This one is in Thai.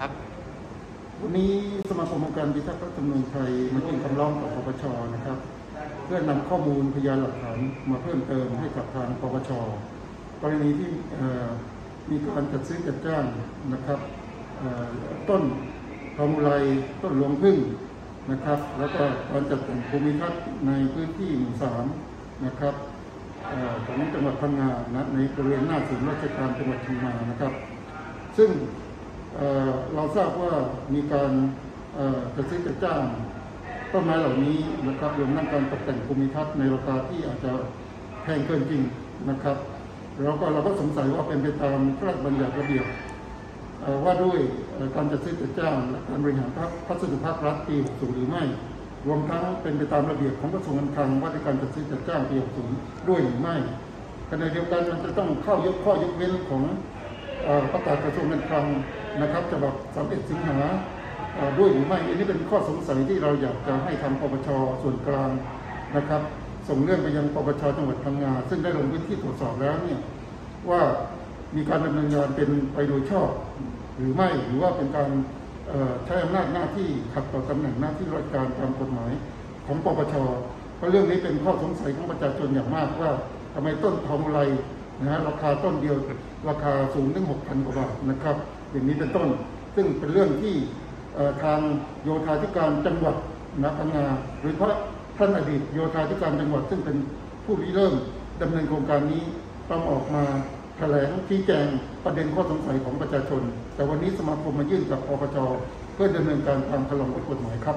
ครับ วันนี้สมาคมองค์การพิทักษ์รัฐธรรมนูญไทยมายื่นคำร้องต่อปปชนะครับ เพื่อนำข้อมูลพยานหลักฐานมาเพิ่มเติมให้กับทางปปชกรณีที่มีการจัดซื้อจัดจ้างนะครับต้นทองไรต้นหลวงพึ่งนะครับ แล้วก็การจัดแต่งภูมิทัศน์ในพื้นที่หมู่สามนะครับของจังหวัดพังงานะในบริเวณหน้าศูนย์ราชการจังหวัดเชียงานะครับ ซึ่ง เราทราบว่ามีการเอ่อจัดซื้อจัดจ้างต้นไม้เหล่านี้นะครับรวมทั้งการตกแต่งภูมิทัศน์ในราคาที่อาจจะแพงเกินจริงนะครับแล้วก็เราก็สงสัยว่าเป็นไปตามพระราชบัญญัติระเบียบว่าด้วยการจัดซื้อจัดจ้างและการบริหารพัสดุภาครัฐปี 60 หรือไม่ รวมทั้งเป็นไปตามระเบียบของกระทรวงการคลังว่าด้วยการจัดซื้อจัดจ้างปี 60 ด้วยหรือไม่ขณะเดียวกันมันจะต้องเข้ายกข้อยกเว้นของ ประกาศกระทรวงการคลังนะครับฉบับ31สิงหาด้วยหรือไม่อันนี้เป็นข้อสงสัยที่เราอยากจะให้ทางปปชส่วนกลางนะครับ ส่งเรื่องไปยังปปชจังหวัดพังงาซึ่งได้ลงพื้นที่ตรวจสอบแล้วเนี่ยว่ามีการดำเนินงานเป็นไปโดยชอบ หรือไม่หรือว่าเป็นการใช้อำนาจหน้าที่ขัดต่อตำแหน่งหน้าที่ราชการตามกฎหมายของปปชเพราะเรื่องนี้เป็นข้อสงสัยของประชาชนอย่างมากว่าทำไมต้นทองอุไร นะฮะราคาต้นเดียวราคาสูงถึง6,000กว่าบาทนะครับ อย่างนี้เป็นต้น ซึ่งเป็นเรื่องที่ทางโยธาธิการจังหวัดนะพังงาหรือพระท่านอดีตโยธาธิการจังหวัด ซึ่งเป็นผู้ริเริ่มดำเนินโครงการนี้ต้องออกมาแถลงชี้แจงประเด็นข้อสงสัยของประชาชน แต่วันนี้สมาคมมายื่นกับปปชเพื่อดำเนินการตามคำร้องกฎหมายครับ